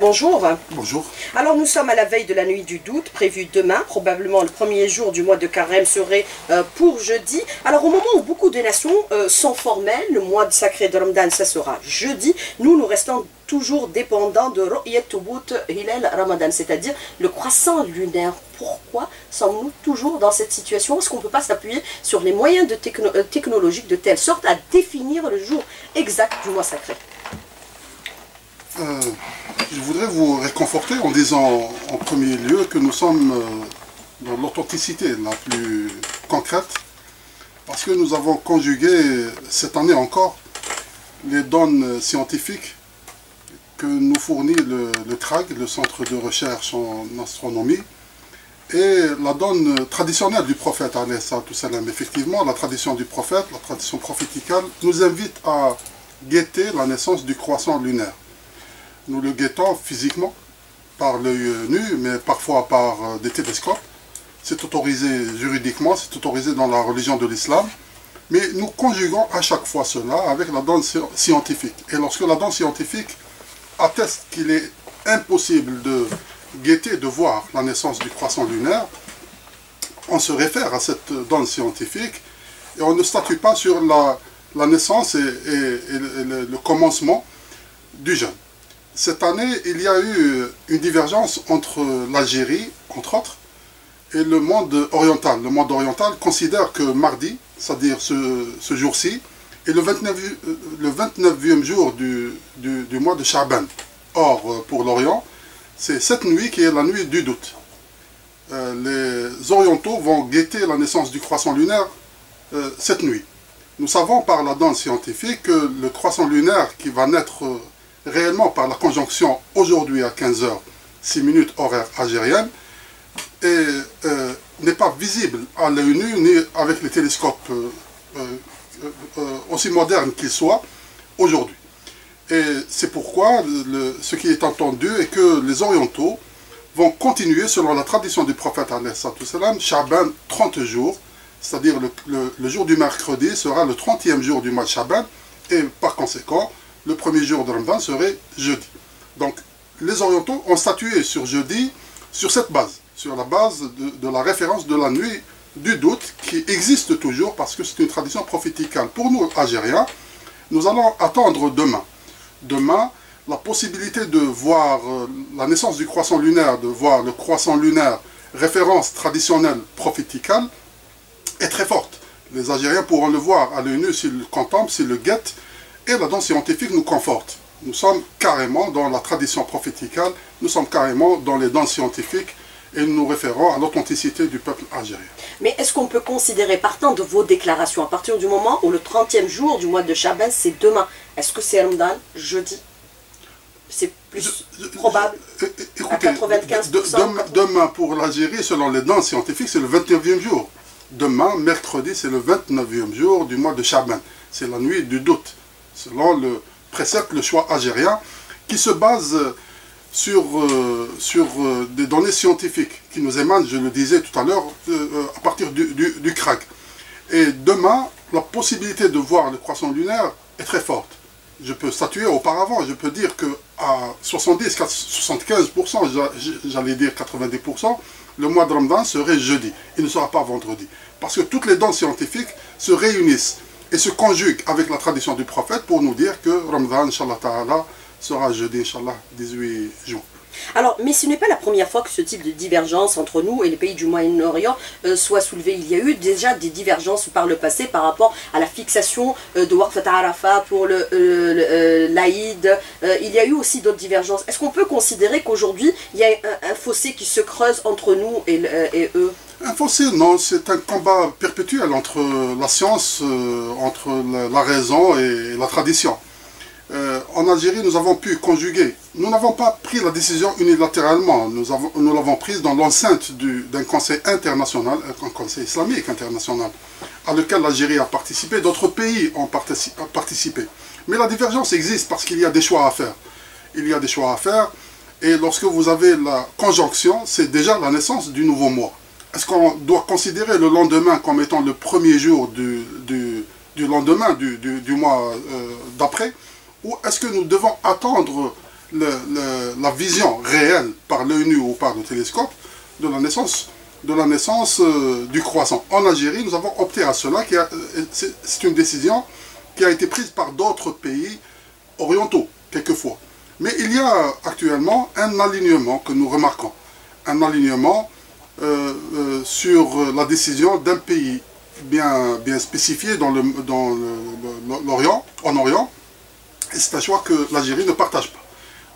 Bonjour. Bonjour. Alors nous sommes à la veille de la nuit du doute, prévue demain. Probablement le premier jour du mois de carême serait euh, pour jeudi. Alors au moment où beaucoup de nations euh, sont formelles, le mois de sacré de Ramadan, ça sera jeudi. Nous, nous restons toujours dépendants de Ru'yat Tubut Hilal Ramadan, c'est-à-dire le croissant lunaire. Pourquoi sommes-nous toujours dans cette situation? Est-ce qu'on ne peut pas s'appuyer sur les moyens de euh, technologiques de telle sorte à définir le jour exact du mois sacré? Euh, je voudrais vous réconforter en disant en premier lieu que nous sommes euh, dans l'authenticité la plus concrète parce que nous avons conjugué cette année encore les données scientifiques que nous fournit le, CRAG, le Centre de recherche en astronomie, et la donne traditionnelle du prophète, effectivement, la tradition du prophète, la tradition prophéticale, nous invite à guetter la naissance du croissant lunaire nous le guettons physiquement par l'œil nu, mais parfois par euh, des télescopes. C'est autorisé juridiquement, c'est autorisé dans la religion de l'islam. Mais nous conjuguons à chaque fois cela avec la danse scientifique. Et lorsque la danse scientifique atteste qu'il est impossible de guetter, de voir la naissance du croissant lunaire, on se réfère à cette danse scientifique et on ne statue pas sur la, naissance et, le commencement du jeûne. Cette année, il y a eu une divergence entre l'Algérie, entre autres, et le monde oriental. Le monde oriental considère que mardi, c'est-à-dire ce, jour-ci, est le 29, le 29e jour du, mois de Chaban. Or, pour l'Orient, c'est cette nuit qui est la nuit du doute. Euh, les orientaux vont guetter la naissance du croissant lunaire euh, cette nuit. Nous savons par la danse scientifique que le croissant lunaire qui va naître réellement par la conjonction aujourd'hui à 15h, 6 minutes horaire algérienne, et euh, n'est pas visible à l'œil nu ni avec les télescopes euh, euh, aussi modernes qu'ils soient aujourd'hui. Et c'est pourquoi ce qui est entendu est que les orientaux vont continuer selon la tradition du prophète Shaban 30 jours, c'est-à-dire le, jour du mercredi sera le 30e jour du mois Shaban, et par conséquent, le premier jour de Ramadan serait jeudi. Donc, les orientaux ont statué sur jeudi sur cette base, sur la base de, la référence de la nuit du doute qui existe toujours parce que c'est une tradition prophéticale. Pour nous, Algériens, nous allons attendre demain. Demain, la possibilité de voir euh, la naissance du croissant lunaire, de voir le croissant lunaire, référence traditionnelle prophéticale, est très forte. Les Algériens pourront le voir à l'œil nu s'ils le contemplent, s'ils le guettent, et la danse scientifique nous conforte. Nous sommes carrément dans la tradition prophéticale, nous sommes carrément dans les danses scientifiques et nous nous référons à l'authenticité du peuple algérien. Mais est-ce qu'on peut considérer, partant de vos déclarations, à partir du moment où le 30e jour du mois de Chaban, c'est demain, est-ce que c'est Ramadan jeudi? C'est plus probable à 95% demain, demain, pour l'Algérie, selon les danses scientifiques, c'est le 29e jour. Demain, mercredi, c'est le 29e jour du mois de Chaban. C'est la nuit du doute selon le précepte, le choix algérien, qui se base sur, euh, sur euh, des données scientifiques qui nous émanent, je le disais tout à l'heure, euh, à partir du, du, CRAC. Et demain, la possibilité de voir le croissant lunaire est très forte. Je peux statuer auparavant, je peux dire que à 70, 75%, j'allais dire 90%, le mois de Ramadan serait jeudi. Il ne sera pas vendredi. Parce que toutes les données scientifiques se réunissent et se conjugue avec la tradition du prophète pour nous dire que Ramadan, sera jeudi, Inch'Allah, 18 jours. Alors, mais ce n'est pas la première fois que ce type de divergence entre nous et les pays du Moyen-Orient euh, soit soulevé. Il y a eu déjà des divergences par le passé par rapport à la fixation euh, de Waqfat Arafat pour euh, l'Aïd. il y a eu aussi d'autres divergences. Est-ce qu'on peut considérer qu'aujourd'hui, il y a un, fossé qui se creuse entre nous et eux? Un fossé, non, c'est un combat perpétuel entre la science, entre la, raison et la tradition. Euh, en Algérie, nous avons pu conjuguer. Nous n'avons pas pris la décision unilatéralement. Nous l'avons prise dans l'enceinte d'un conseil international, un conseil islamique international, à lequel l'Algérie a participé. D'autres pays ont participé. Mais la divergence existe parce qu'il y a des choix à faire. Il y a des choix à faire. Et lorsque vous avez la conjonction, c'est déjà la naissance du nouveau mois. Est-ce qu'on doit considérer le lendemain comme étant le premier jour du, lendemain du, mois euh, d'après? Ou est-ce que nous devons attendre la vision réelle par l'œil nu ou par le télescope de la naissance, de la naissance euh, du croissant? En Algérie, nous avons opté à cela. Euh, c'est une décision qui a été prise par d'autres pays orientaux, quelquefois. Mais il y a actuellement un alignement que nous remarquons. Un alignement sur la décision d'un pays bien, bien spécifié dans l'Orient, en Orient, c'est un choix que l'Algérie ne partage pas.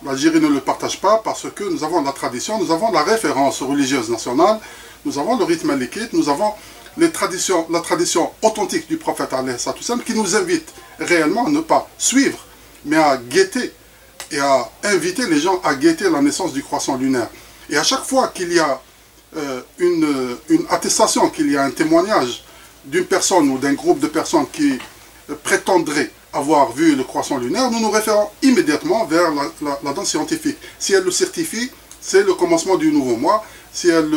L'Algérie ne le partage pas parce que nous avons la tradition, nous avons la référence religieuse nationale, nous avons le rythme malikite, nous avons les traditions, la tradition authentique du prophète qui nous invite réellement à ne pas suivre, mais à guetter et à inviter les gens à guetter la naissance du croissant lunaire. Et à chaque fois qu'il y a euh, une, une, attestation, qu'il y a un témoignage d'une personne ou d'un groupe de personnes qui prétendraient avoir vu le croissant lunaire, nous nous référons immédiatement vers la, danse scientifique. Si elle le certifie, c'est le commencement du nouveau mois. Si elle,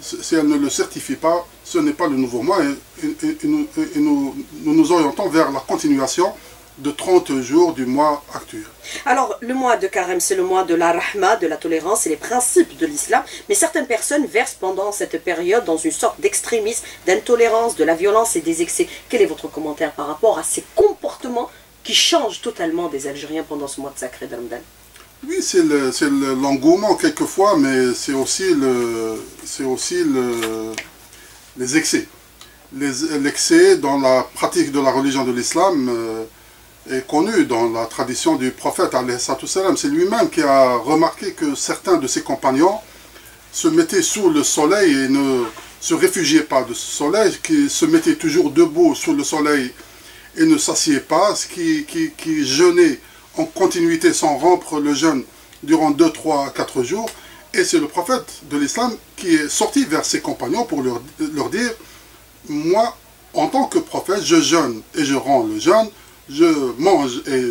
si elle ne le certifie pas, ce n'est pas le nouveau mois. Et, nous, nous, nous orientons vers la continuation de 30 jours du mois actuel. Alors, le mois de Carême, c'est le mois de la rahma, de la tolérance et les principes de l'islam. Mais certaines personnes versent pendant cette période dans une sorte d'extrémisme, d'intolérance, de la violence et des excès. Quel est votre commentaire par rapport à ces comportements qui changent totalement des Algériens pendant ce mois de sacré de oui, c'est l'engouement quelquefois, mais c'est aussi, le, aussi le, les excès. L'excès dans la pratique de la religion de l'islam, euh, est connu dans la tradition du prophète, c'est lui-même qui a remarqué que certains de ses compagnons se mettaient sous le soleil et ne se réfugiaient pas de ce soleil, qui se mettaient toujours debout sous le soleil et ne s'assiedent pas, qui, qui, qui jeûnaient en continuité sans rompre le jeûne durant 2, 3, 4 jours. Et c'est le prophète de l'islam qui est sorti vers ses compagnons pour leur, leur dire, moi, en tant que prophète, je jeûne et je rends le jeûne, je mange et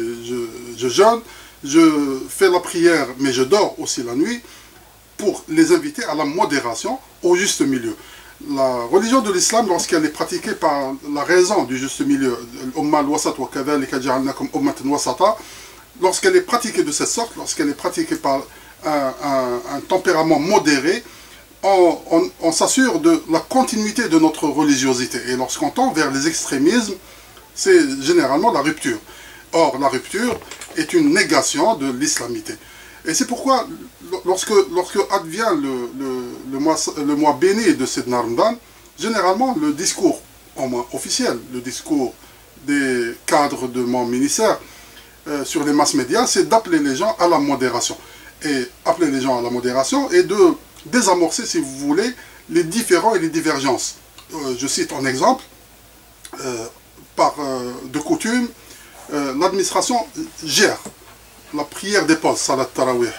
je, jeûne, je fais la prière, mais je dors aussi la nuit, pour les inviter à la modération, au juste milieu. La religion de l'islam, lorsqu'elle est pratiquée par la raison du juste milieu, lorsqu'elle est pratiquée de cette sorte, lorsqu'elle est pratiquée par un, tempérament modéré, on s'assure de la continuité de notre religiosité. Et lorsqu'on tend vers les extrémismes, c'est généralement la rupture. Or, la rupture est une négation de l'islamité. Et c'est pourquoi, lorsque, lorsque advient le, le, mois, le mois béni de cette Ramadan, généralement le discours officiel, le discours des cadres de mon ministère euh, sur les masses médias, c'est d'appeler les gens à la modération. Et appeler les gens à la modération et de désamorcer, si vous voulez, les différends et les divergences. Euh, je cite un exemple. Euh, par, euh, de coutume, euh, l'administration gère la prière des pauses, salat tarawih.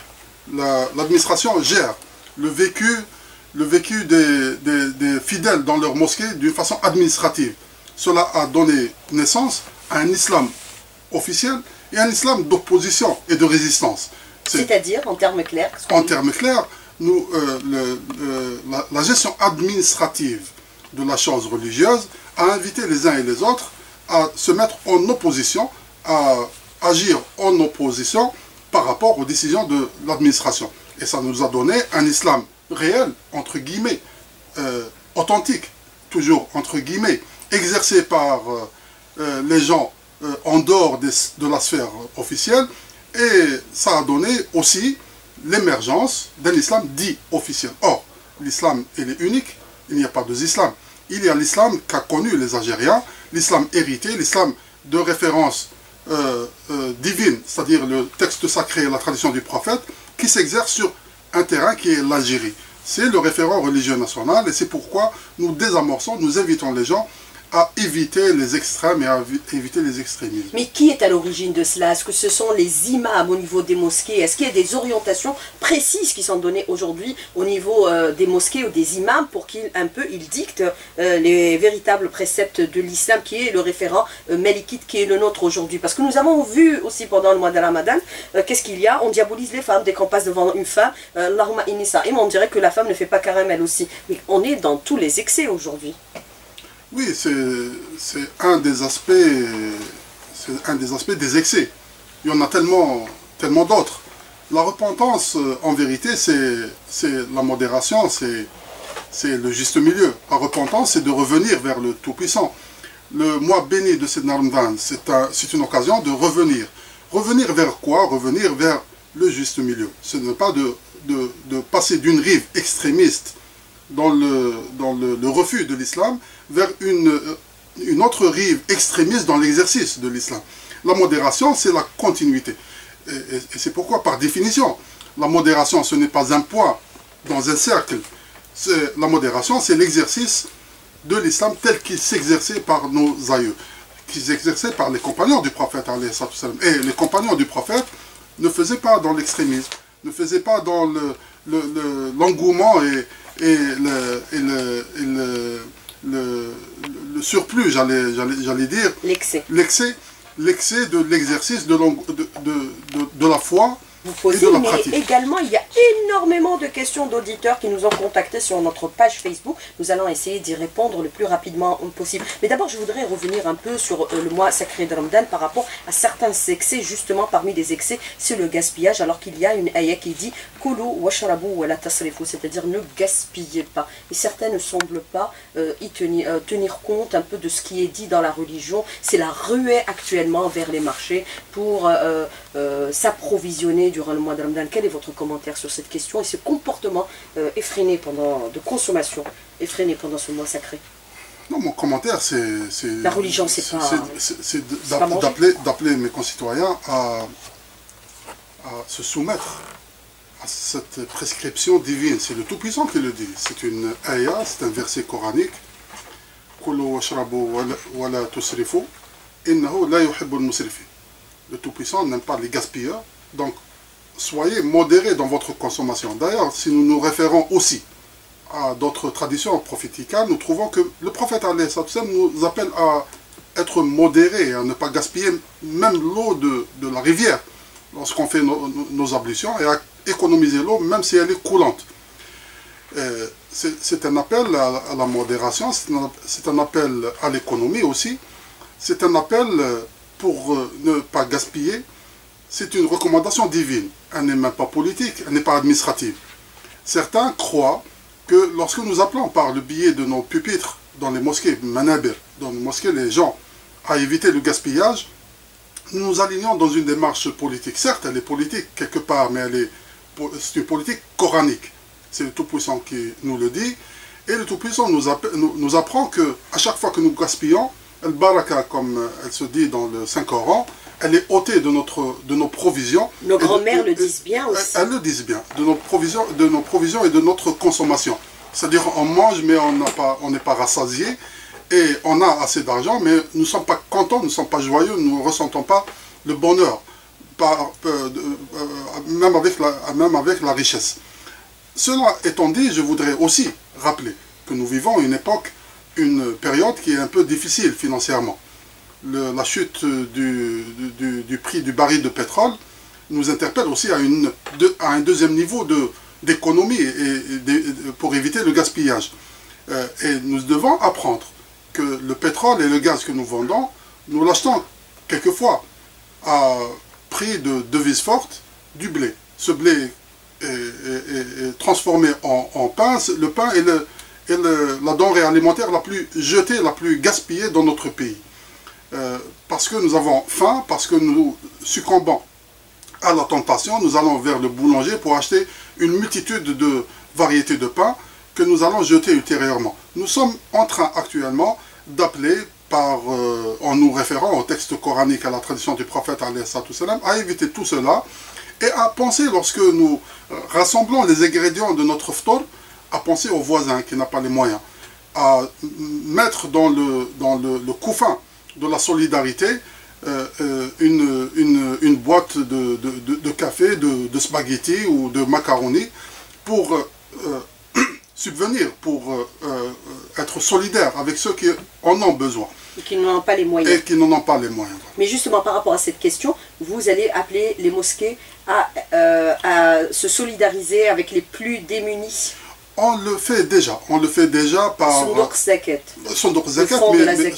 L'administration gère le vécu, le vécu des, des, fidèles dans leur mosquée d'une façon administrative. Cela a donné naissance à un islam officiel et un islam d'opposition et de résistance. C'est-à-dire, en termes clairs En termes clairs, nous, euh, le, la, la, gestion administrative de la chose religieuse a invité les uns et les autres à se mettre en opposition, à agir en opposition par rapport aux décisions de l'administration. Et ça nous a donné un islam réel, entre guillemets, euh, authentique, toujours entre guillemets, exercé par euh, euh, les gens en dehors de la sphère officielle. Et ça a donné aussi l'émergence d'un islam dit officiel. Or, l'islam, est unique, il n'y a pas deux islams. Il y a l'islam qu'a connu les Algériens, l'islam hérité, l'islam de référence euh, euh, divine, c'est-à-dire le texte sacré la tradition du prophète, qui s'exerce sur un terrain qui est l'Algérie. C'est le référent religieux national et c'est pourquoi nous désamorçons, nous invitons les gens à éviter les extrêmes et à éviter les extrémismes. Mais qui est à l'origine de cela? Est-ce que ce sont les imams au niveau des mosquées? Est-ce qu'il y a des orientations précises qui sont données aujourd'hui au niveau euh, des mosquées ou des imams pour qu'ils un peu ils dictent euh, les véritables préceptes de l'islam qui est le référent euh, malikite qui est le nôtre aujourd'hui? Parce que nous avons vu aussi pendant le mois de Ramadan, qu'est-ce qu'il y a? On diabolise les femmes dès qu'on passe devant une femme, Allahumma inisa. Et on dirait que la femme ne fait pas carême elle aussi. Mais on est dans tous les excès aujourd'hui. Oui, c'est un des aspects, c'est un des aspects des excès. Il y en a tellement, tellement d'autres. La repentance, euh, en vérité, c'est la modération, c'est le juste milieu. La repentance, c'est de revenir vers le Tout-Puissant. Le mois béni de Ramadan, c'est une occasion de revenir. Revenir vers quoi? Revenir vers le juste milieu. Ce n'est pas de, de, passer d'une rive extrémiste dans le, dans le, le refus de l'islam vers une, une autre rive extrémiste dans l'exercice de l'islam. La modération, c'est la continuité. Et, c'est pourquoi, par définition, la modération, ce n'est pas un point dans un cercle. La modération, c'est l'exercice de l'islam tel qu'il s'exerçait par nos aïeux, qu'ils s'exerçait par les compagnons du prophète. Et les compagnons du prophète ne faisaient pas dans l'extrémisme, ne faisaient pas dans l'engouement le, et, et, le, le, le, surplus, j'allais dire. L'excès. L'excès l'excès de l'exercice de, de, de, de, la foi vous posez, mais également il y a énormément de questions d'auditeurs qui nous ont contactés sur notre page Facebook. Nous allons essayer d'y répondre le plus rapidement possible. Mais d'abord, je voudrais revenir un peu sur euh, le mois sacré de Ramadan par rapport à certains excès. Justement, parmi les excès, c'est le gaspillage, alors qu'il y a une ayah qui dit Kulu washrabu wa la c'est-à-dire ne gaspillez pas. Et certains ne semblent pas euh, y tenir, euh, tenir compte un peu de ce qui est dit dans la religion. C'est la ruée actuellement vers les marchés pour s'approvisionner durant le mois de Ramadan. Quel est votre commentaire sur cette question et ce comportement euh, effréné pendant, de consommation effréné pendant ce mois sacré? Non, mon commentaire, c'est... La religion, c'est pas... C'est d'appeler mes concitoyens à, à, se soumettre à cette prescription divine. C'est le Tout-Puissant qui le dit. C'est une ayah, c'est un verset coranique. Le Tout-Puissant n'aime pas les gaspilleurs. Donc, soyez modérés dans votre consommation. D'ailleurs, si nous nous référons aussi à d'autres traditions prophéticales, nous trouvons que le prophète nous appelle à être modérés, à ne pas gaspiller même l'eau de, la rivière lorsqu'on fait nos, ablutions et à économiser l'eau même si elle est coulante. Euh, c'est un appel à, la modération, c'est un, appel à l'économie aussi, c'est un appel pour euh, ne pas gaspiller, c'est une recommandation divine. Elle n'est même pas politique, elle n'est pas administrative. Certains croient que lorsque nous appelons par le biais de nos pupitres dans les mosquées, manabir, dans les mosquées, les gens à éviter le gaspillage, nous nous alignons dans une démarche politique. Certes, elle est politique quelque part, mais elle est, c'est une politique coranique. C'est le Tout-Puissant qui nous le dit. Et le Tout-Puissant nous, nous, apprend que à chaque fois que nous gaspillons, el baraka, comme elle se dit dans le Saint-Coran, elle est ôtée de, notre, de nos provisions. Nos grands-mères le disent bien aussi. Elles le disent bien, de nos provisions, de nos provisions et de notre consommation. C'est-à-dire on mange mais on n'est pas, pas rassasié et on a assez d'argent mais nous ne sommes pas contents, nous ne sommes pas joyeux, nous ne ressentons pas le bonheur, par, euh, euh, même, avec la, même avec la richesse. Cela étant dit, je voudrais aussi rappeler que nous vivons une époque, une période qui est un peu difficile financièrement la chute du, prix du baril de pétrole nous interpelle aussi à, une, à un deuxième niveau d'économie et, pour éviter le gaspillage. Euh, et nous devons apprendre que le pétrole et le gaz que nous vendons, nous l'achetons quelquefois à prix de devise forte du blé. Ce blé est, transformé en, pain. Le pain est, la denrée alimentaire la plus jetée, la plus gaspillée dans notre pays. Euh, parce que nous avons faim, parce que nous succombons à la tentation, nous allons vers le boulanger pour acheter une multitude de variétés de pain que nous allons jeter ultérieurement. Nous sommes en train actuellement d'appeler par, euh, en nous référant au texte coranique, à la tradition du prophète à éviter tout cela et à penser, lorsque nous euh, rassemblons les ingrédients de notre ftor, à penser au voisin qui n'a pas les moyens, à mettre dans le, dans le, le couffin de la solidarité euh, euh, une, une, boîte de, de, café, de, spaghettis ou de macaroni pour euh, subvenir, pour être solidaire avec ceux qui en ont besoin. Et qui n'en ont pas les moyens. Et qui n'en ont pas les moyens. Mais justement, par rapport à cette question, vous allez appeler les mosquées à, à se solidariser avec les plus démunis on le fait déjà. On le fait déjà par... Sondok Zakat. Sondok Zakat, mais,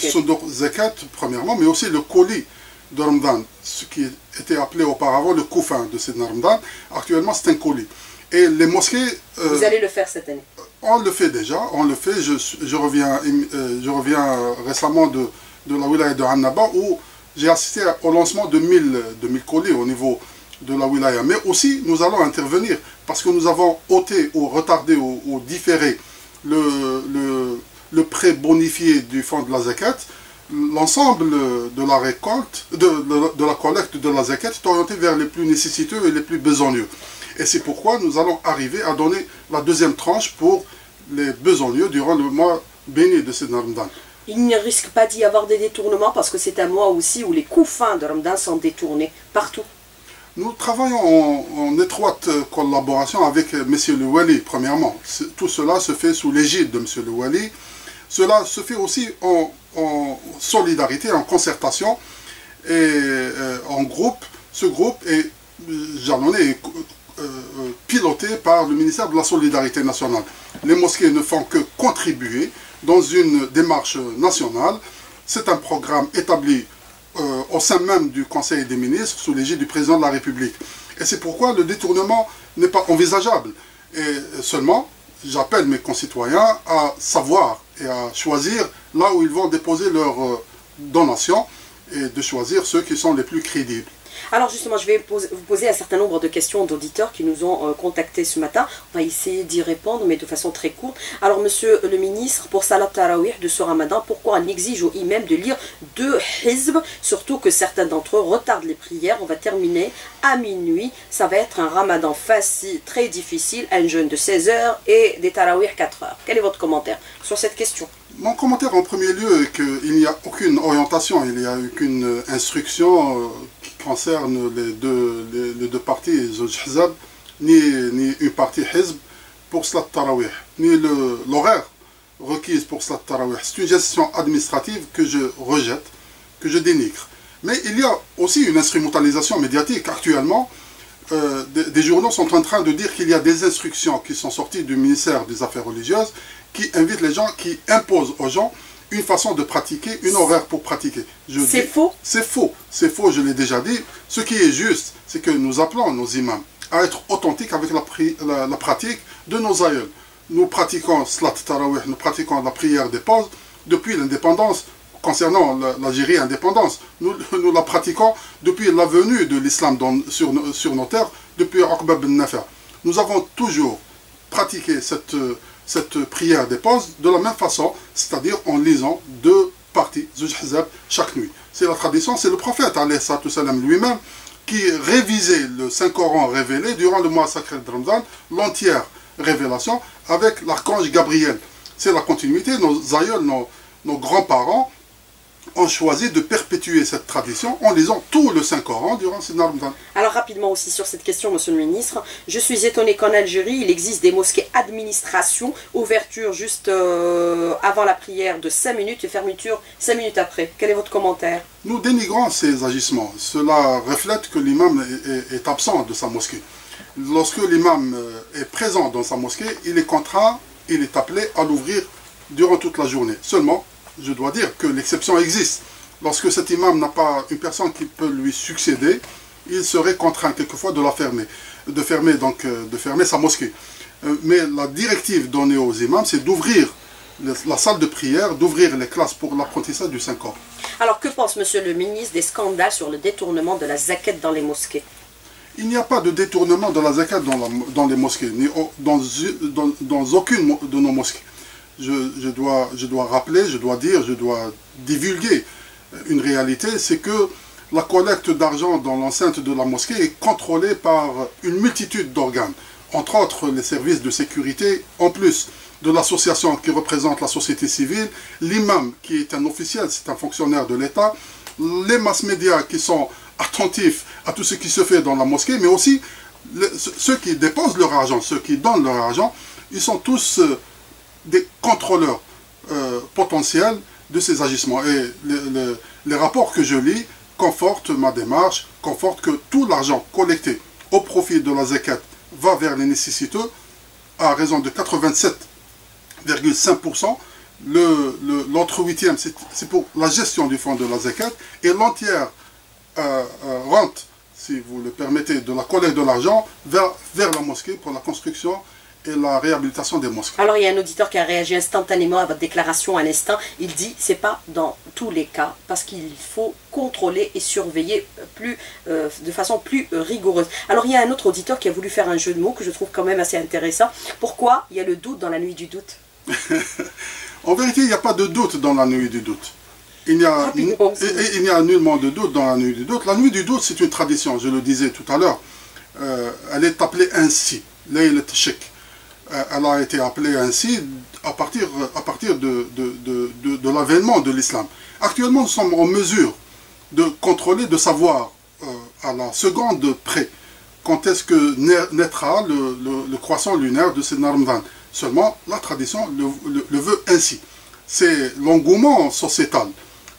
Zakat, premièrement, mais aussi le colis de Ramadan, ce qui était appelé auparavant le koufin de Sidna Ramadan, actuellement c'est un colis. Et les mosquées... Euh, Vous allez le faire cette année On le fait déjà, on le fait. Je, reviens, euh, je reviens récemment de, de la wilaya de Annaba où j'ai assisté au lancement de 1000, de colis au niveau de la wilaya. Mais aussi, nous allons intervenir parce que nous avons ôté ou retardé ou, différé le, le, le prêt bonifié du fonds de la zakat l'ensemble de la récolte, de, de, la collecte de la zakat est orienté vers les plus nécessiteux et les plus besogneux. Et c'est pourquoi nous allons arriver à donner la deuxième tranche pour les besogneux durant le mois béni de ce Ramadan. Il ne risque pas d'y avoir des détournements parce que c'est un mois aussi où les coups fins de Ramadan sont détournés partout. Nous travaillons en, étroite collaboration avec M. Le Wali, premièrement. Tout cela se fait sous l'égide de M. Le Wali. Cela se fait aussi en solidarité, en concertation et euh, en groupe. Ce groupe est jalonné euh, piloté par le ministère de la Solidarité nationale. Les mosquées ne font que contribuer dans une démarche nationale. C'est un programme établi euh, au sein même du Conseil des ministres sous l'égide du président de la République. Et c'est pourquoi le détournement n'est pas envisageable. Et seulement, j'appelle mes concitoyens à savoir et à choisir là où ils vont déposer leurs euh, donations et de choisir ceux qui sont les plus crédibles. Alors justement, je vais vous poser un certain nombre de questions d'auditeurs qui nous ont euh, contactés ce matin. On va essayer d'y répondre, mais de façon très courte. Alors monsieur le ministre, pour Salat Tarawih de ce ramadan, pourquoi on exige au imam de lire deux hizb, surtout que certains d'entre eux retardent les prières? On va terminer à minuit. Ça va être un ramadan facile, très difficile, un jeûne de 16 heures et des Tarawih 4 heures. Quel est votre commentaire sur cette question? Mon commentaire en premier lieu est qu'il n'y a aucune orientation, il n'y a aucune instruction euh, concerne les deux, parties, ni, ni une partie Hizb pour Slat Tarawih, ni l'horaire requise pour Slat Tarawih. C'est une gestion administrative que je rejette, que je dénigre. Mais il y a aussi une instrumentalisation médiatique. Actuellement, euh, des, journaux sont en train de dire qu'il y a des instructions qui sont sorties du ministère des Affaires religieuses qui invitent les gens, qui imposent aux gens une façon de pratiquer, une horaire pour pratiquer. C'est faux C'est faux. C'est faux, je l'ai déjà dit. Ce qui est juste, c'est que nous appelons nos imams à être authentiques avec la, la, pratique de nos aïeuls. Nous pratiquons Slat Tarawih, nous pratiquons la prière des pauses depuis l'indépendance concernant l'Algérie indépendance. Nous, nous, la pratiquons depuis la venue de l'islam sur, sur nos terres, depuis Aqba ben Nafer. Nous avons toujours pratiqué cette cette prière des pauses de la même façon, c'est-à-dire en lisant deux parties Hizab chaque nuit. C'est la tradition, c'est le prophète lui-même qui révisait le Saint-Coran révélé durant le mois sacré de Ramadan, l'entière révélation avec l'archange Gabriel. C'est la continuité, nos aïeuls, nos grands-parents ont choisi de perpétuer cette tradition en lisant tout le Saint-Coran durant ces Ramadan. Alors rapidement aussi sur cette question, monsieur le ministre, je suis étonné qu'en Algérie, il existe des mosquées administration, ouverture juste euh, avant la prière de 5 minutes et fermeture 5 minutes après. Quel est votre commentaire? Nous dénigrons ces agissements. Cela reflète que l'imam est, absent de sa mosquée. Lorsque l'imam euh, est présent dans sa mosquée, il est contraint, il est appelé à l'ouvrir durant toute la journée. Seulement, je dois dire que l'exception existe. Lorsque cet imam n'a pas une personne qui peut lui succéder, il serait contraint quelquefois de la fermer, de fermer, donc, euh, de fermer sa mosquée. Euh, mais la directive donnée aux imams, c'est d'ouvrir la salle de prière, d'ouvrir les classes pour l'apprentissage du Saint-Corps. Alors que pense Monsieur le ministre des scandales sur le détournement de la zakat dans les mosquées? Il n'y a pas de détournement de la zakat dans, dans les mosquées, ni dans, dans, dans aucune de nos mosquées je, dois, je dois rappeler, je dois dire, je dois divulguer. Une réalité, c'est que la collecte d'argent dans l'enceinte de la mosquée est contrôlée par une multitude d'organes, entre autres les services de sécurité, en plus de l'association qui représente la société civile, l'imam qui est un officiel, c'est un fonctionnaire de l'État, les mass médias qui sont attentifs à tout ce qui se fait dans la mosquée, mais aussi ceux qui déposent leur argent, ceux qui donnent leur argent, ils sont tous euh, des contrôleurs euh, potentiels de ces agissements. Et les rapports que je lis confortent ma démarche, confortent que tout l'argent collecté au profit de la zakat va vers les nécessiteux à raison de 87,5%. L'autre huitième, c'est pour la gestion du fonds de la zakat et l'entière rentre, si vous le permettez, de la collecte de l'argent vers, vers la mosquée pour la construction et la réhabilitation des mosquées. Alors il y a un auditeur qui a réagi instantanément à votre déclaration à l'instant. Il dit c'est pas dans tous les cas parce qu'il faut contrôler et surveiller plus, euh, de façon plus rigoureuse. Alors il y a un autre auditeur qui a voulu faire un jeu de mots que je trouve quand même assez intéressant. Pourquoi il y a le doute dans la nuit du doute? En vérité, il n'y a pas de doute dans la nuit du doute. Il n'y a, il n'y a nullement de doute dans la nuit du doute. La nuit du doute, c'est une tradition, je le disais tout à l'heure. Euh, elle est appelée ainsi, Laylat. Euh, elle a été appelée ainsi à partir, de, de, de, l'avènement de l'islam. Actuellement, nous sommes en mesure de contrôler, de savoir euh, à la seconde près quand est-ce que naîtra le, croissant lunaire de Ramadan. Seulement, la tradition le, veut ainsi. C'est l'engouement sociétal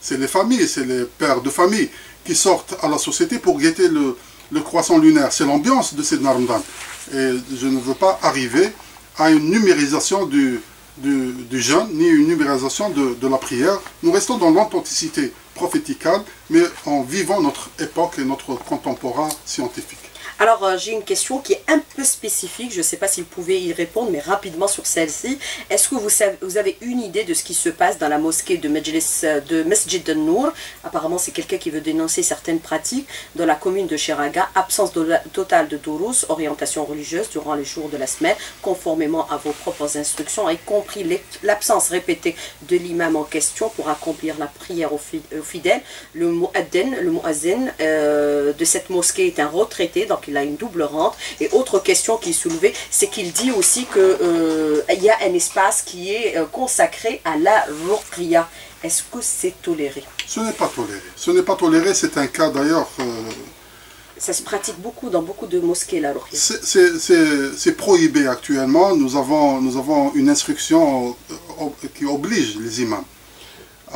c'est les familles, c'est les pères de famille qui sortent à la société pour guetter le, croissant lunaire. C'est l'ambiance de Ramadan. Et je ne veux pas arriver à une numérisation du, du, jeûne, ni une numérisation de, de, la prière. Nous restons dans l'authenticité prophéticale, mais en vivant notre époque et notre contemporain scientifique. Alors, euh, j'ai une question qui est un peu spécifique. Je ne sais pas si vous pouvez y répondre, mais rapidement sur celle-ci. Est-ce que vous, avez une idée de ce qui se passe dans la mosquée de, Majlis, euh, de Masjid al-Nour Apparemment, c'est quelqu'un qui veut dénoncer certaines pratiques dans la commune de Chiraga. Absence totale de Dourous, orientation religieuse durant les jours de la semaine, conformément à vos propres instructions, y compris l'absence répétée de l'imam en question pour accomplir la prière aux, fidèles. Le muaddin, le muazzin euh, de cette mosquée est un retraité, il a une double rente. Et autre question qui est soulevée, c'est qu'il dit aussi qu'il euh, y a un espace qui est euh, consacré à la ruqya. Est-ce que c'est toléré? Ce n'est pas toléré. Ce n'est pas toléré, c'est un cas d'ailleurs... Euh, ça se pratique beaucoup dans beaucoup de mosquées, la ruqya. C'est prohibé actuellement. Nous avons, nous avons une instruction qui oblige les imams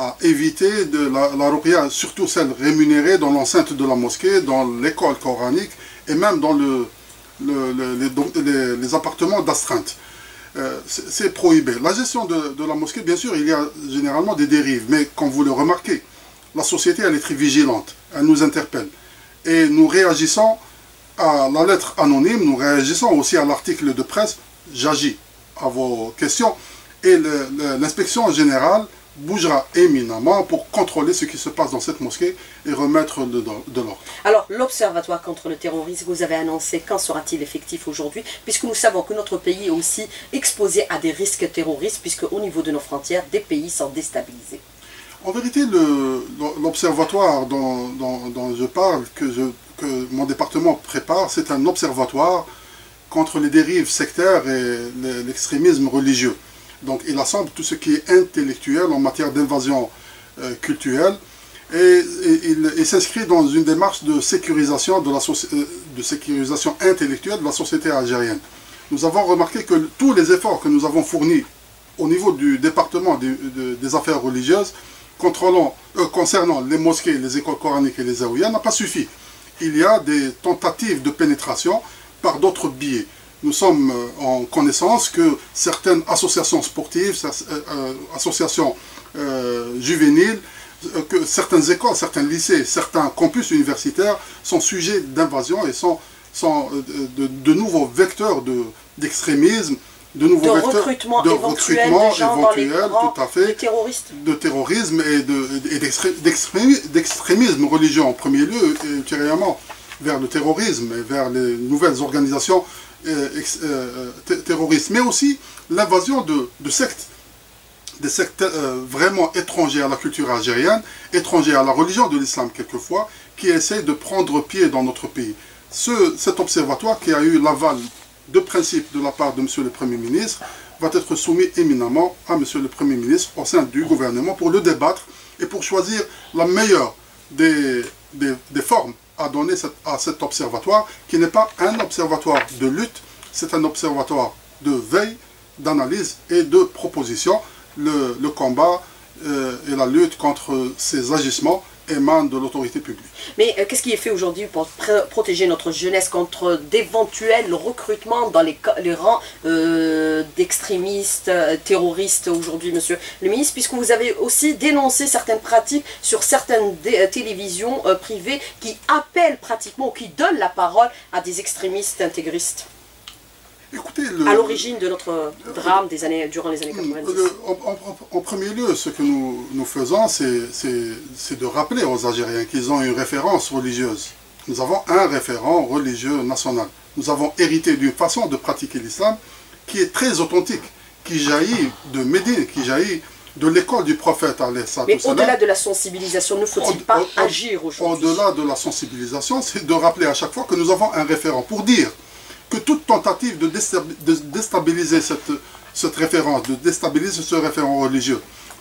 à éviter de la, la surtout celle rémunérée dans l'enceinte de la mosquée, dans l'école coranique, et même dans le, les, appartements d'astreinte. Euh, c'est prohibé. La gestion de, la mosquée, bien sûr, il y a généralement des dérives, mais comme vous le remarquez, la société, elle est très vigilante, elle nous interpelle. Et nous réagissons à la lettre anonyme, nous réagissons aussi à l'article de presse, j'agis à vos questions, et l'inspection générale bougera éminemment pour contrôler ce qui se passe dans cette mosquée et remettre de, l'ordre. Alors, l'Observatoire contre le terrorisme, vous avez annoncé, quand sera-t-il effectif aujourd'hui Puisque nous savons que notre pays est aussi exposé à des risques terroristes, puisque au niveau de nos frontières, des pays sont déstabilisés. En vérité, l'observatoire dont, dont, je parle, que, je, que mon département prépare, c'est un observatoire contre les dérives sectaires et l'extrémisme religieux. Donc il assemble tout ce qui est intellectuel en matière d'invasion euh, culturelle et, il, s'inscrit dans une démarche de sécurisation, la euh, de sécurisation intellectuelle de la société algérienne. Nous avons remarqué que tous les efforts que nous avons fournis au niveau du département des affaires religieuses euh, concernant les mosquées, les écoles coraniques et les zaouïas n'a pas suffi. Il y a des tentatives de pénétration par d'autres biais nous sommes euh, en connaissance que certaines associations sportives, euh, euh, associations juvéniles, que certaines écoles, certains lycées, certains campus universitaires sont sujets d'invasion et sont, sont de, nouveaux vecteurs d'extrémisme, de, nouveaux vecteurs recrutement de recrutement éventuel, tout à fait, de terrorisme et d'extrémisme religieux en premier lieu, et ultérieurement vers le terrorisme et vers les nouvelles organisations euh, euh, terroristes, mais aussi l'invasion de, sectes, des sectes euh, vraiment étrangers à la culture algérienne, étrangers à la religion de l'islam quelquefois, qui essayent de prendre pied dans notre pays. Ce, cet observatoire qui a eu l'aval de principe de la part de M. le Premier ministre va être soumis éminemment à M. le Premier ministre au sein du gouvernement pour le débattre et pour choisir la meilleure des, des formes à donner à cet observatoire, qui n'est pas un observatoire de lutte, c'est un observatoire de veille, d'analyse et de proposition. Le, combat euh, et la lutte contre ces agissements Mais euh, qu'est-ce qui est fait aujourd'hui pour pr- protéger notre jeunesse contre d'éventuels recrutements dans les, rangs euh, d'extrémistes, euh, terroristes aujourd'hui, monsieur le ministre, puisque vous avez aussi dénoncé certaines pratiques sur certaines télévisions privées qui appellent pratiquement ou qui donnent la parole à des extrémistes intégristes? Écoutez, le, à l'origine de notre drame des années, durant les années 90. le- en, en- en premier lieu, ce que nous, nous faisons, c'est de rappeler aux Algériens qu'ils ont une référence religieuse. Nous avons un référent religieux national. Nous avons hérité d'une façon de pratiquer l'islam qui est très authentique, qui jaillit de Médine, qui jaillit de l'école du prophète. Mais au-delà de la sensibilisation, ne faut-il Au- pas au- agir aujourd'hui? Au-delà de la sensibilisation, c'est de rappeler à chaque fois que nous avons un référent pour dire que toute tentative de déstabi- de déstabiliser cette, cette référence, de déstabiliser ce référent religieux,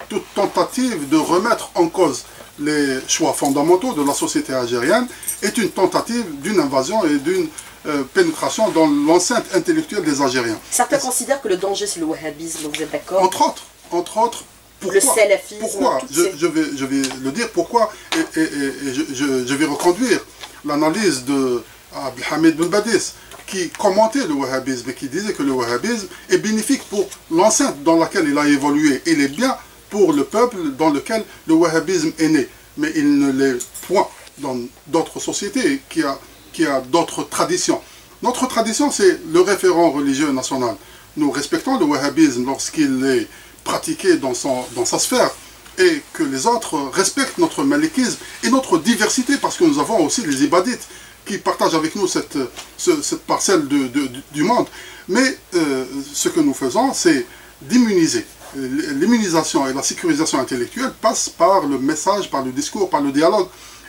toute tentative de remettre en cause les choix fondamentaux de la société algérienne est une tentative d'une invasion et d'une euh, pénétration dans l'enceinte intellectuelle des Algériens. Certains Et- considèrent que le danger c'est le wahhabisme, vous êtes d'accord entre autres, entre autres, pourquoi, Le salafisme, pourquoi je, ces- je vais, je vais le dire pourquoi, et, et- et- et je, je- je vais reconduire l'analyse de Abdelhamid Ben Badis, qui commentait le wahhabisme et qui disait que le wahhabisme est bénéfique pour l'enceinte dans laquelle il a évolué. Il est bien pour le peuple dans lequel le wahhabisme est né, mais il ne l'est point dans d'autres sociétés qui a, qui a d'autres traditions. Notre tradition, c'est le référent religieux national. Nous respectons le wahhabisme lorsqu'il est pratiqué dans, son, dans sa sphère et que les autres respectent notre malikisme et notre diversité parce que nous avons aussi les ibadites qui partagent avec nous cette, ce- cette parcelle de- de- du- monde. Mais euh, ce que nous faisons, c'est d'immuniser. L'immunisation et la sécurisation intellectuelle passent par le message, par le discours, par le dialogue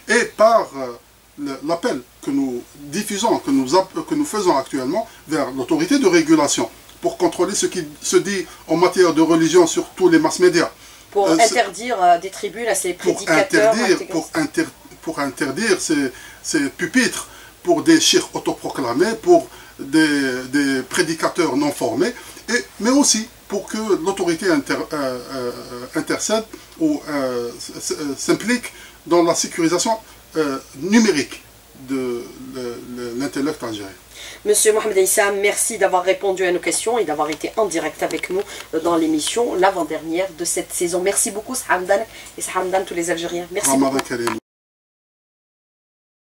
et par euh, l'appel que nous diffusons, que nous, que nous faisons actuellement vers l'autorité de régulation pour contrôler ce qui se dit en matière de religion sur tous les mass médias. Pour Euh, interdire des tribunes à ces pour prédicateurs interdire, intégristes. pour, inter- pour interdire ces, ces pupitres pour des chirs autoproclamés, pour des, des prédicateurs non formés, et, mais aussi pour que l'autorité inter- euh, euh, intercède ou euh, s'implique dans la sécurisation numérique de le- le- l'intellect algérien. Monsieur Mohamed Issa, merci d'avoir répondu à nos questions et d'avoir été en direct avec nous dans l'émission, l'avant-dernière de cette saison. Merci beaucoup, Sahamdan et Sahamdan, tous les Algériens. Merci beaucoup.